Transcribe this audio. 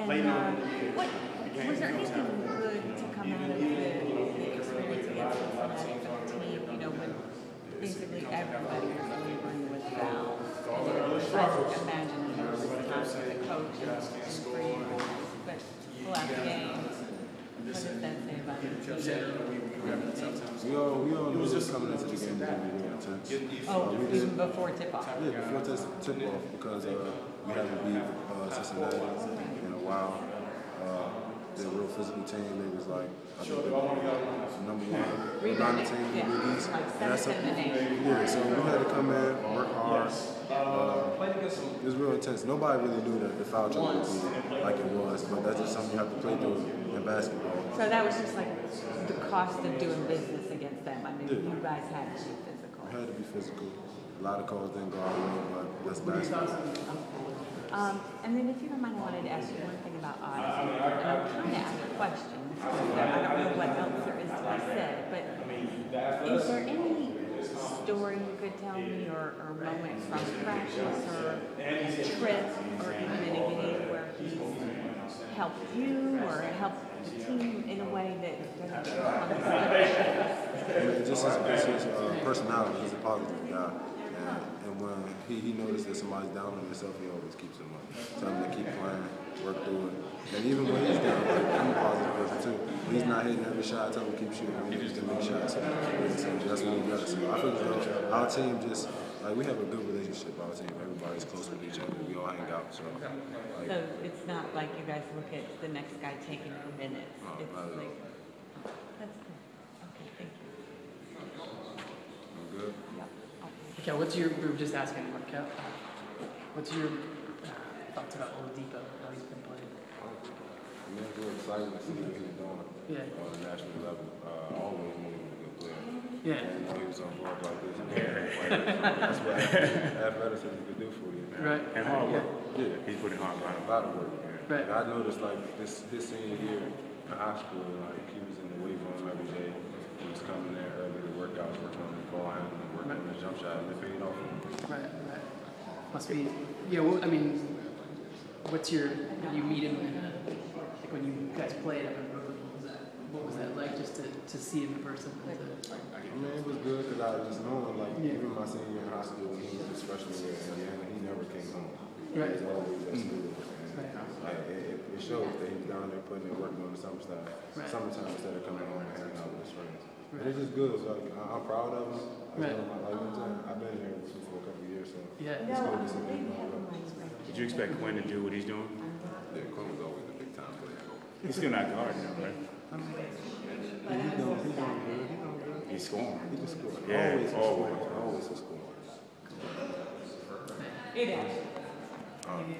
And uh, what was there anything good to come out of the, the experience against Cincinnati for the team? You know, when basically everybody was laboring with Val. And I imagine you know, it was tough for the coaches and for you, but pull out the game. What does that say about the team? We all we all knew just coming into the game was gonna be intense. Oh, Uh, even before tip off. yeah before tip off because uh, we haven't beat uh, Cincinnati in a while. Uh, they're a real physical team. They was like I think they were number one rebounding team in the Yeah, Big And that's seventh something- Yeah, so we had to come in, work hard. Uh, it was real intense. Nobody really knew that the foul trouble would be like it was, but that's just something you have to play through in basketball. So that was just like the cost of doing business against them. I mean, Yeah. you guys had to be physical. We had to be physical. A lot of calls didn't go our way, but that's basketball. Um, and then if you don't mind, I wanted to ask you one thing about odds. And I'm trying to ask questions. I don't know what else there is to be said, but is there any story you could tell me or, or moment from practice or trip or even a game where he's helped you or helped the team in a way that doesn't come just his, his uh, personality. He's a positive guy. And, and when he, he notices that somebody's down on himself, he always keeps them up. Tell him to keep playing, work through it. And even when he's down, like, I'm a positive person too. When he's not hitting every shot, I tell him to keep shooting. He needs to make shots. So that's what he does. So I feel as though our team just, like, we have a good relationship, our team. Everybody's close with each other. We all hang out. So, like, So it's not like you guys look at the next guy taking her minutes. No, It's like, that's good. Okay, thank you. I'm good. Yep. Okay. Okay, what's your, we were just asking Markel, what's your uh, thoughts about Oladipo, how he's been playing? I mean, we're excited to see what he's doing Yeah. on the national level. Uh, I always knew he was a good player. Yeah. I didn't know he was on board like this. And That's what athleticism could do for you. Right. And hard work. Yeah, He's putting hard a work. lot of work. Right. And I noticed like this his senior year in high school, like he was in the weight room every day. He was coming there early to work out, working on his ball handling, working on his jump shot, and it paid off. for him. Right, right. Must be, yeah, well, I mean, what's your, when you meet him, in, like when you guys played up in Brooklyn, what was that, what was that like just to, to see him in person? Was it- I mean, it was good because I just know him. Like Yeah. even my senior year in high school, when he was his freshman year in Indiana, he never came home. Right. He was always at school. And, Right. like, it, it, it shows that he's down there putting in work on the summer side, Right. summertime instead of coming home and hanging out with his friends. And it's just good. Like I, I'm proud of him. Like, Right. one of my- like, you know what I'm saying? I've been here for a couple of years, so Yeah. it's good to see him doing well. Did you expect Quinn to do what he's doing? Yeah, Quinn was always a big time player. He's still not guarding though, right? Yeah, he's doing, he's good. He's doing good. He's scoring. He can score. Yeah, always, can always. score. always can score. It is. Um,